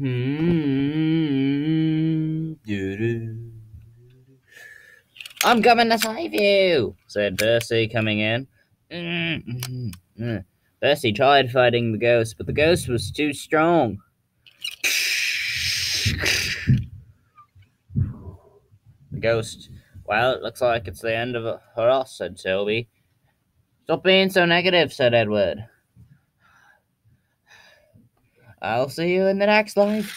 Hmm. I'm coming to save you, said Percy, coming in. Mm-hmm. Percy tried fighting the ghost, but the ghost was too strong. The ghost. Well, it looks like it's the end of us, said Toby. Stop being so negative, said Edward. I'll see you in the next life.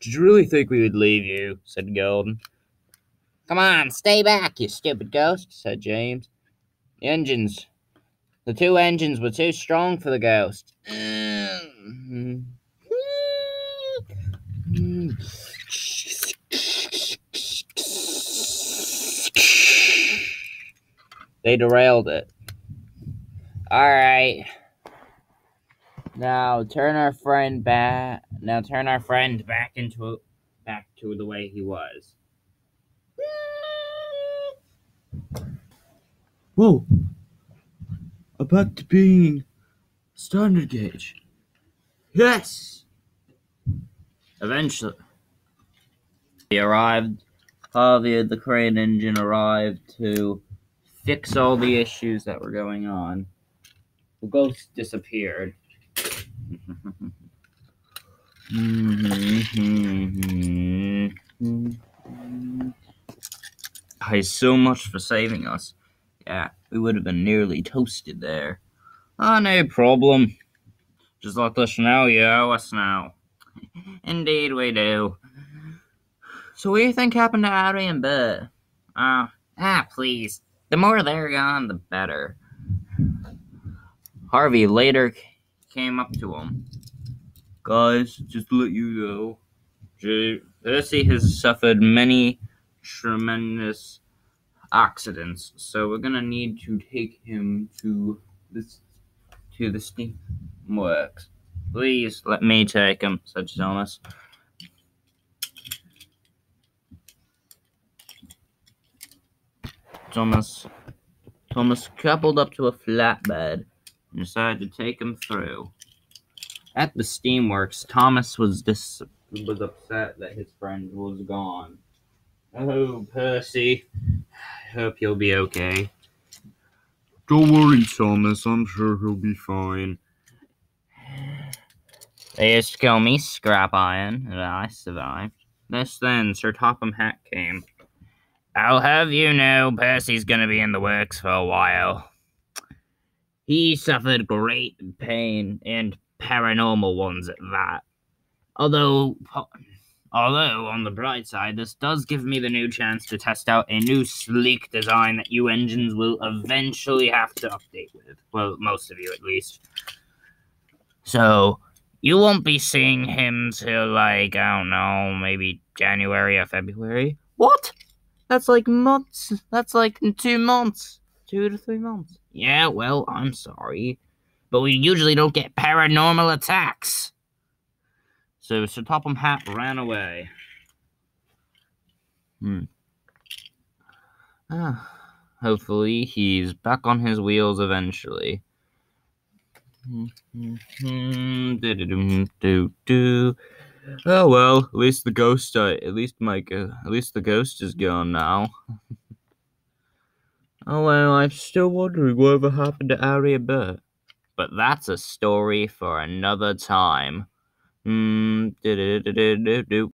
Did you really think we would leave you? said Gordon. Come on, stay back, you stupid ghost, said James. The engines. The two engines were too strong for the ghost. They derailed it. Alright. Now turn our friend back now turn our friend back into back to the way he was. Whoa! I'm to being standard gauge. Yes! Eventually. He arrived. Harvey, the crane engine, arrived to fix all the issues that were going on. The ghost disappeared. Hi, so much for saving us. Yeah, we would have been nearly toasted there. Ah, no problem. Just let us know you owe us now. Indeed we do. So what do you think happened to Harry and Bert? Ah, uh, ah, please. The more they're gone, the better. Harvey later came up to him. Guys, just to let you know, Percy has suffered many tremendous accidents, so we're gonna need to take him to this to the steam works. Please let me take him, said Thomas. Thomas Thomas coupled up to a flatbed and decided to take him through. At the steamworks, Thomas was dis- was upset that his friend was gone. Oh, Percy, I hope you'll be okay. Don't worry, Thomas. I'm sure he'll be fine. They used to call me Scrap Iron, and I survived. This then, Sir Topham Hatt came. I'll have you know, Percy's gonna be in the works for a while. He suffered great pain and paranormal ones at that. Although, although on the bright side, this does give me the new chance to test out a new sleek design that you engines will eventually have to update with. Well, most of you at least. So, you won't be seeing him till like, I don't know, maybe January or February. What? That's like months. That's like two months. Two to three months. Yeah, well, I'm sorry but we usually don't get paranormal attacks. So Sir Topham Hatt ran away. Hmm. Ah, hopefully he's back on his wheels eventually. Oh well, at least the ghost. Uh, at least my. Uh, at least the ghost is gone now. oh well, I'm still wondering whatever happened to Harry and Bert but that's a story for another time. Mm,